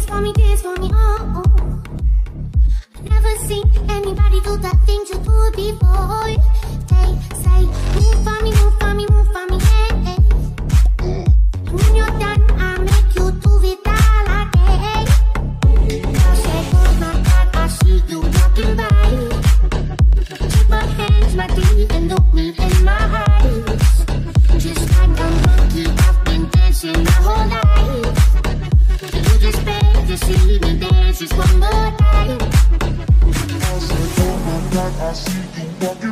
Dance for me, dance for me, oh. oh. I never seen anybody do that thing you do before. One more. I oh my God, I see you walking